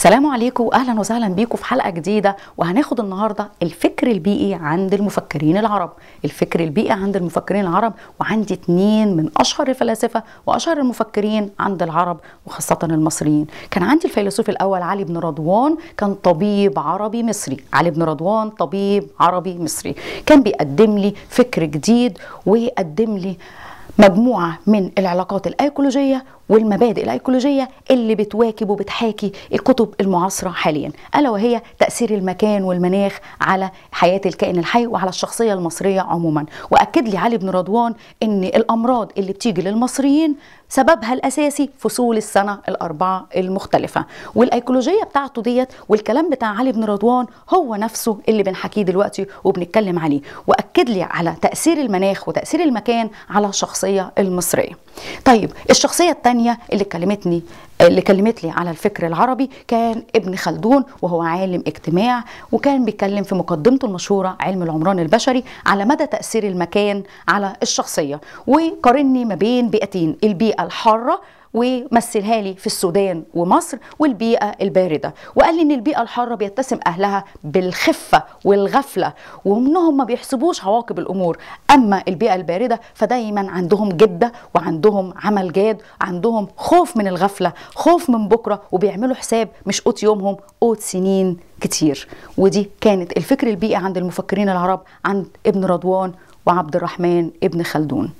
سلام عليكم واهلا وسهلا بيكم في حلقة جديدة وهناخد النهارده الفكر البيئي عند المفكرين العرب. الفكر البيئي عند المفكرين العرب وعندي اتنين من أشهر الفلاسفة وأشهر المفكرين عند العرب وخاصة المصريين. كان عندي الفيلسوف الأول علي بن رضوان كان طبيب عربي مصري. علي بن رضوان طبيب عربي مصري. كان بيقدم لي فكر جديد ويقدم لي مجموعة من العلاقات الأيكولوجية والمبادئ الأيكولوجية اللي بتواكب وبتحاكي الكتب المعاصرة حاليا ألا وهي تأثير المكان والمناخ على حياة الكائن الحي وعلى الشخصية المصرية عموما. وأكد لي علي بن رضوان أن الأمراض اللي بتيجي للمصريين سببها الأساسي فصول السنة الأربعة المختلفة. والأيكولوجية بتاعته ديت والكلام بتاع علي بن رضوان هو نفسه اللي بنحكيه دلوقتي وبنتكلم عليه. وأكد لي على تأثير المناخ وتأثير المكان على الشخصية المصرية. طيب الشخصية الثانية اللي كلمتني اللي كلمت لي على الفكر العربي كان ابن خلدون وهو عالم اجتماع وكان بيتكلم في مقدمته المشهورة علم العمران البشري على مدى تأثير المكان على الشخصية. وقارني ما بين بيئتين البيئة الحارة ومثلها لي في السودان ومصر والبيئة الباردة. وقال لي إن البيئة الحارة بيتسم أهلها بالخفة والغفلة وإنهم ما بيحسبوش عواقب الأمور. أما البيئة الباردة فدايما عندهم جدة وعندهم عمل جاد عندهم خوف من الغفلة خوف من بكرة وبيعملوا حساب مش قوت يومهم قوت سنين كتير. ودي كانت الفكر البيئي عند المفكرين العرب عند ابن رضوان وعبد الرحمن ابن خلدون.